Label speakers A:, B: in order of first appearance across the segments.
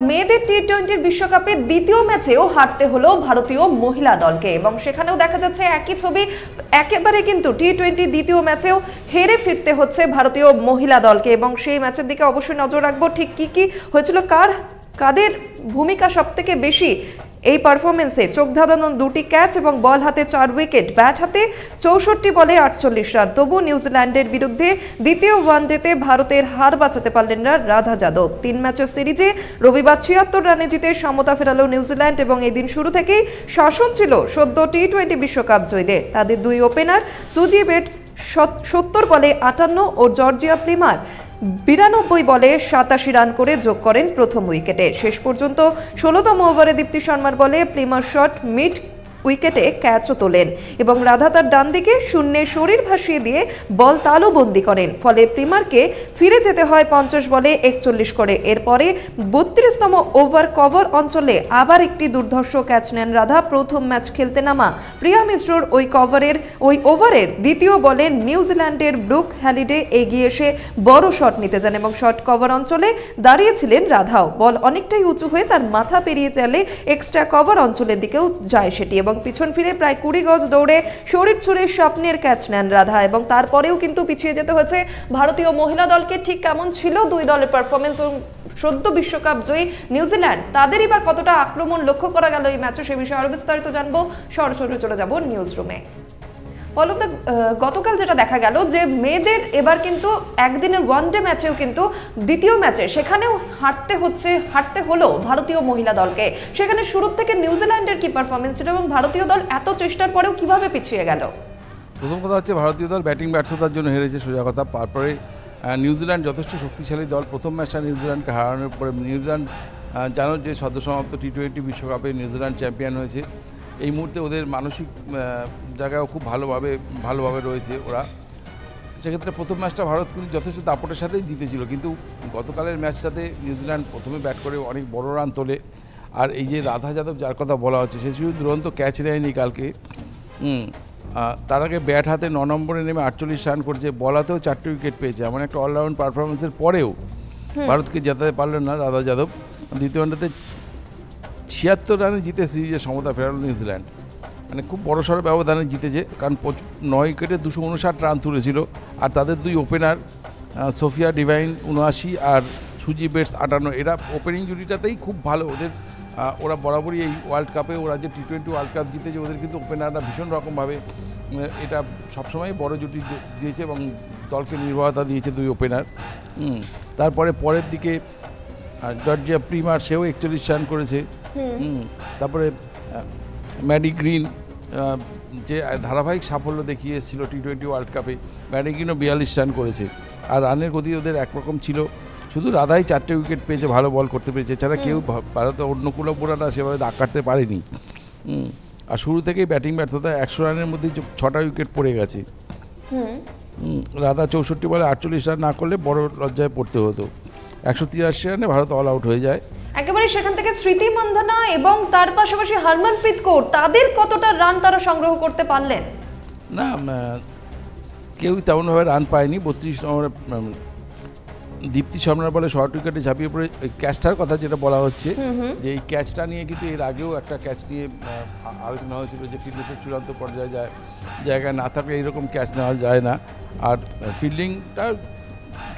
A: মেয়েদের টি টোয়েন্টির বিশ্বকাপে দ্বিতীয় ম্যাচেও হারতে হলো ভারতীয় মহিলা দলকে এবং সেখানেও দেখা যাচ্ছে একই ছবি। একেবারে কিন্তু টি টোয়েন্টি দ্বিতীয় ম্যাচেও হেরে ফিরতে হচ্ছে ভারতীয় মহিলা দলকে এবং সেই ম্যাচের দিকে অবশ্যই নজর রাখব। ঠিক কি কি হয়েছিল? কার, কাদের ভূমিকা সব থেকে বেশি এই পারফরমেন্সে চোখ ধাঁধানো দুটি ক্যাচ এবং বল হাতে চার উইকেট ব্যাট হাতে চৌষট্টি বলে আটচল্লিশ রান। তবু নিউজিল্যান্ডের বিরুদ্ধে দ্বিতীয় ওয়ানডেতে ভারতের হার বাঁচাতে পারলেন না রাধা যাদব। তিন ম্যাচের সিরিজে রবিবার ছিয়াত্তর রানে জিতে সমতা ফেরালো নিউজিল্যান্ড এবং এই দিন শুরু থেকেই শাসন ছিল সদ্য টি টোয়েন্টি বিশ্বকাপ জয়ীদের। তাদের দুই ওপেনার সুজি বেটস সত্তর বলে আটান্ন ও জর্জিয়া প্লিমার বিরানব্বই বলে সাতাশি রান করে যোগ করেন প্রথম উইকেটে। শেষ পর্যন্ত ষোলোতম ওভারে দীপ্তি শর্মার বলে প্রিমার শট মিড উইকেটে ক্যাচও তোলেন এবং রাধা তার ডান দিকে শূন্যে শরীর ভাসিয়ে দিয়ে বল তালুবন্দি করেন। ফলে প্রিমারকে ফিরে যেতে হয় পঞ্চাশ বলে একচল্লিশ করে। এরপরে বত্রিশতম ওভার কভার অঞ্চলে আবার একটি দুর্ধর্ষ ক্যাচ নেন রাধা। প্রথম ম্যাচ খেলতে নামা প্রিয়া মিশ্রর ওই কভারের, ওই ওভারের দ্বিতীয় বলে নিউজিল্যান্ডের ব্রুক হ্যালিডে এগিয়ে এসে বড় শট নিতে যান এবং শট কভার অঞ্চলে দাঁড়িয়েছিলেন রাধাও। বল অনেকটাই উঁচু হয়ে তার মাথা পেরিয়ে চালে এক্সট্রা কভার অঞ্চলের দিকেও যায় সেটি এবং পিছন ফিরে প্রায় কুড়ি গজ দৌড়ে শরীর ছুড়ে স্বপ্নের ক্যাচ নেন রাধা এবং তারপরেও কিন্তু পিছিয়ে যেতে হয়েছে ভারতীয় মহিলা দলকে। ঠিক কেমন ছিল দুই দলের পারফরমেন্স সদ্য বিশ্বকাপ জয়ী নিউজিল্যান্ড? তাদেরই বা কতটা আক্রমণ লক্ষ্য করা গেল এই ম্যাচে সে বিষয়ে আরও বিস্তারিত জানব। সরাসরি চলে যাব নিউজ রুমে পলকদা গতকাল যেটা দেখা গেল যে মেয়েদের এবার কিন্তু একদিনের ওয়ান ডে ম্যাচেও কিন্তু দ্বিতীয় ম্যাচে সেখানেও হারতে হচ্ছে, হারতে হলো ভারতীয় মহিলা দলকে। সেখানে শুরু থেকে নিউজিল্যান্ডের কি পারফরমেন্স ছিল এবং ভারতীয় দল এত চেষ্টার পরেও কীভাবে পিছিয়ে গেল?
B: প্রথম কথা হচ্ছে ভারতীয় দল ব্যাটিং ব্যর্থতার জন্য হেরেছে সোজা কথা। তারপরে নিউজিল্যান্ড যথেষ্ট শক্তিশালী দল। প্রথম ম্যাচটা নিউজিল্যান্ডকে হারানোর পরে নিউজিল্যান্ড জানো যে সদ্যসমাপ্ত টি টোয়েন্টি বিশ্বকাপে নিউজিল্যান্ড চ্যাম্পিয়ন হয়েছে। এই মুহূর্তে ওদের মানসিক জায়গাও খুব ভালোভাবে ভালোভাবে রয়েছে ওরা। সেক্ষেত্রে প্রথম ম্যাচটা ভারত কিন্তু যথেষ্ট দাপটের সাথেই জিতেছিল কিন্তু গতকালের ম্যাচটাতে নিউজিল্যান্ড প্রথমে ব্যাট করে অনেক বড় রান তোলে। আর এই যে রাধা যাদব যার কথা বলা হচ্ছে সে শুধু দুরন্ত ক্যাচ নেয়নি কালকে। তার আগে ব্যাট হাতে ন নম্বরে নেমে আটচল্লিশ রান করছে বলাতেও চারটে উইকেট পেয়েছে। এমন একটা অলরাউন্ড পারফরমেন্সের পরেও ভারতকে জেতাতে পারলেন না রাধা যাদব। দ্বিতীয় ওয়ানটাতে ছিয়াত্তর রানে জিতে সিরিজে সমতা ফেরালো নিউজিল্যান্ড মানে খুব বড় সড়ো ব্যবধানে জিতেছে, কারণ নয় উইকেটে দুশো উনষাট রান তুলেছিল। আর তাদের দুই ওপেনার সোফিয়া ডিভাইন উনআশি আর সুজি বেটস আটান্ন। এরা ওপেনিং জুটিটাতেই খুব ভালো। ওদের ওরা বরাবরই এই ওয়ার্ল্ড কাপে ওরা যে টি টোয়েন্টি ওয়ার্ল্ড কাপ জিতেছে, ওদের কিন্তু ওপেনাররা ভীষণ রকমভাবে এটা সবসময় বড় জুটি দিয়েছে এবং দলকে নির্ভরতা দিয়েছে দুই ওপেনার তারপরে পরের দিকে জর্জিয়া প্রিমার সেও একচল্লিশ রান করেছে। তারপরে ম্যাডি গ্রিন যে ধারাবাহিক সাফল্য দেখিয়ে এসেছিল টি টোয়েন্টি ওয়ার্ল্ড কাপে ম্যাডি গ্রিনও বিয়াল্লিশ রান করেছে। আর রানের গতি ওদের একরকম ছিল। শুধু রাধাই চারটে উইকেট পেয়েছে ভালো বল করতে পেরেছে। এছাড়া কেউ ভারতের অন্য কোনো বোলাররা সেভাবে দাগ কাটতে পারেনি। আর শুরু থেকেই ব্যাটিং ব্যর্থতা একশো রানের মধ্যেই ছটা উইকেট পড়ে গেছে। রাধা চৌষট্টি বলে আটচল্লিশ রান না করলে বড় লজ্জায় পড়তে হতো। একশো তিরাশি রানে ভারত অল আউট হয়ে যায়।
A: একেবারে সেখান থেকে স্মৃতি মন্ধনা এবং তার পাশাপাশি হারমনপ্রীত কৌর তাদের কতটা রান তারা সংগ্রহ করতে পারলেন?
B: না কেউ তেমনভাবে রান পায়নি। বত্রিশ নম্বরে দীপ্তি শর্মার বলে শর্ট উইকেটে ঝাঁপিয়ে পড়ে। ক্যাচটার কথা যেটা বলা হচ্ছে যে এই ক্যাচটা নিয়ে কিন্তু এর আগেও একটা ক্যাচ নিয়ে আলোচনা হয়েছিল যে ফিটনেসের চূড়ান্ত পর্যায়ে যায় জায়গায় না থাকলে এইরকম ক্যাচ নেওয়া যায় না। আর ফিল্ডিংটা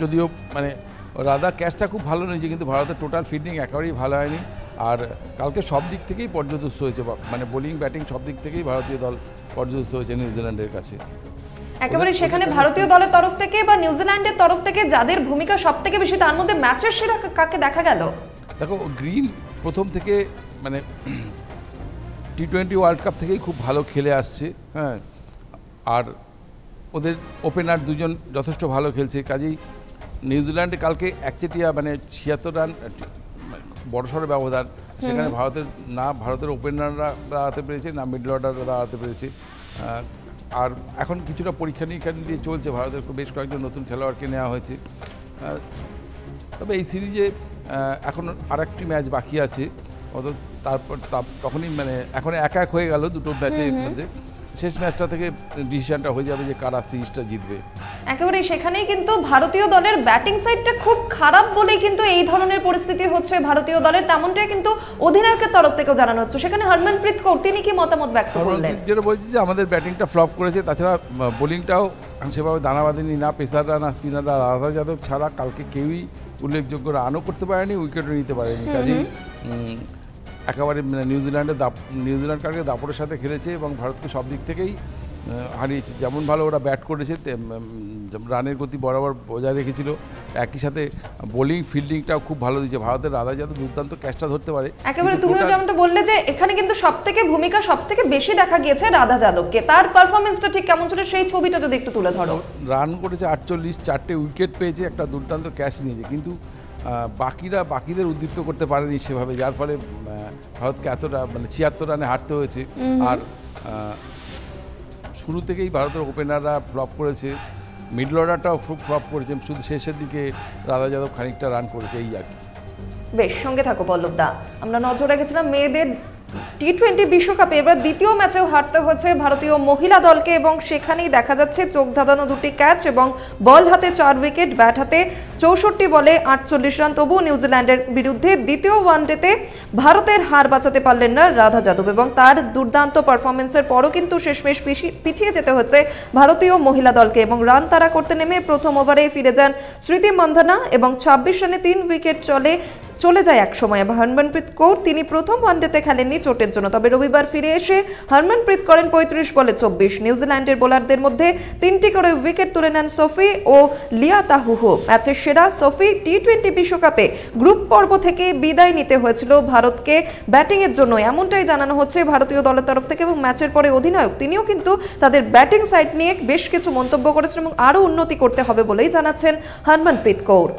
B: যদিও মানে রাধা ক্যাচটা খুব ভালো নিয়েছে কিন্তু ভারতের টোটাল ফিল্ডিং একেবারেই ভালো হয়নি। আর কালকে সব দিক থেকেই পর্যদস্ত হয়েছে মানে বোলিং ব্যাটিং সব দিক থেকেই ভারতীয় দল পর্যদস্ত হয়েছে নিউজিল্যান্ডের কাছে।
A: একেবারে সেখানে ভারতীয় দলের তরফ থেকে বা নিউজিল্যান্ডের তরফ থেকে যাদের ভূমিকা সব থেকে বেশি তার মধ্যে ম্যাচের সেরা কাকে দেখা গেল?
B: দেখো গ্রিন প্রথম থেকে মানে টি টোয়েন্টি ওয়ার্ল্ড কাপ থেকেই খুব ভালো খেলে আসছে হ্যাঁ। আর ওদের ওপেনার দুজন যথেষ্ট ভালো খেলছে কাজেই নিউজিল্যান্ডে কালকে একচেটিয়া মানে ছিয়াত্তর রান বড়সড় ব্যবধান। সেখানে ভারতের না ভারতের ওপেনাররা দাঁড়াতে পেরেছে না মিডল অর্ডাররা দাঁড়াতে পেরেছে। আর এখন কিছুটা পরীক্ষা নিরীক্ষা দিয়ে চলছে ভারতের বেশ কয়েকজন নতুন খেলোয়াড়কে নেওয়া হয়েছে। তবে এই সিরিজে এখন আর একটি ম্যাচ বাকি আছে। অত তারপর তখনই মানে এখন এক এক হয়ে গেল দুটো ম্যাচের মধ্যে। শেষ ম্যাচটা থেকে ডিসিশনটা হয়ে যাবে যে কারা সিরিজটা জিতবে।
A: একেবারে সেখানেই কিন্তু ভারতীয় দলের ব্যাটিং সাইডটা খুব খারাপ বলেই কিন্তু এই ধরনের পরিস্থিতি হচ্ছে ভারতীয় দলের তেমনটাই কিন্তু অধিনায়কের তরফ থেকেও জানানো হচ্ছে। সেখানে হরমনপ্রীত কৌর তিনি কি মতামত ব্যক্ত করলেন?
B: যেটা বলছি যে আমাদের ব্যাটিংটা ফ্লপ করেছে তাছাড়া বোলিংটাও সেভাবে দানা বাঁধেনি না পেসাররা না স্পিনাররা রাধা যাদব ছাড়া কালকে কেউই উল্লেখযোগ্য রানও করতে পারেনি উইকেটও নিতে পারেনি। কাজেই একেবারে মানে নিউজিল্যান্ডের দাপ নিউজিল্যান্ড কালকে দাপটের সাথে খেলেছে এবং ভারতকে সব দিক থেকেই হারিয়েছে। যেমন ভালো ওরা ব্যাট করেছে রানের গতি বরাবর বজায় রেখেছিল। একই সাথে বোলিং ফিল্ডিংটাও খুব ভালো দিয়েছে। ভারতের রাধা যাদব দুর্দান্ত ক্যাচটা ধরতে পারে।
A: একেবারে তুমিও যেমনটা বললে যে এখানে কিন্তু সব থেকে ভূমিকা সব থেকে বেশি দেখা গিয়েছে রাধা যাদবকে। তার পারফরমেন্সটা ঠিক কেমন ছিল? সেই ছবিটা যদি একটু তুলে ধরো।
B: রান করেছে আটচল্লিশ চারটে উইকেট পেয়েছে একটা দুর্দান্ত ক্যাচ নিয়েছে। কিন্তু বাকিরা বাকিদের উদ্দীপ্ত করতে পারেনি সেভাবে। যার ফলে ভারতকে এতটা মানে ছিয়াত্তর রানে হারতে হয়েছে। আর শুরু থেকেই ভারতের ওপেনাররা ফ্লপ করেছে। মিডল অর্ডারটাও ফ্লপ করেছে। শুধু শেষের দিকে রাধা যাদব খানিকটা রান করেছে এই আর কি।
A: বেশ সঙ্গে থাকো পল্লব দা। আমরা নজর রেখেছিলাম মেয়েদের টি টোয়েন্টি বিশ্বকাপে। এবার দ্বিতীয় ম্যাচেও হারতে হচ্ছে ভারতীয় মহিলা দলকে এবং সেখানেই দেখা যাচ্ছে চোখ ধাঁধানো দুটি ক্যাচ এবং বল হাতে চার উইকেট ব্যাট হাতে চৌষট্টি বলে আটচল্লিশ রান। তবুও নিউজিল্যান্ডের বিরুদ্ধে দ্বিতীয় ওয়ানডেতে ভারতের হার বাঁচাতে পারলেন না রাধা যাদব এবং তার দুর্দান্ত পারফরমেন্সের পরও কিন্তু শেষমেশ পিছি- পিছিয়ে যেতে হচ্ছে ভারতীয় মহিলা দলকে এবং রান তারা করতে নেমে প্রথম ওভারে ফিরে যান স্মৃতি মন্ধনা এবং ছাব্বিশ রানে তিন উইকেট চলে চলে যায় এক সময়। এবং হরমনপ্রীত কৌর তিনি প্রথম ওয়ানডেতে খেলেননি চোটের জন্য। তবে রবিবার ফিরে এসে হরমনপ্রীত করেন পঁয়ত্রিশ বলে চব্বিশ। নিউজিল্যান্ডের বোলারদের মধ্যে তিনটি করে উইকেট তুলে নেন সফি ও লিয়া তাহুহো। ম্যাচের সেরা সফি টি টোয়েন্টি বিশ্বকাপে গ্রুপ পর্ব থেকে বিদায় নিতে হয়েছিল ভারতকে ব্যাটিংয়ের জন্য। এমনটাই জানানো হচ্ছে ভারতীয় দলের তরফ থেকে এবং ম্যাচের পরে অধিনায়ক। তিনিও কিন্তু তাদের ব্যাটিং সাইড নিয়ে বেশ কিছু মন্তব্য করেছেন এবং আরও উন্নতি করতে হবে বলেই জানাচ্ছেন হনমনপ্রীত কৌর।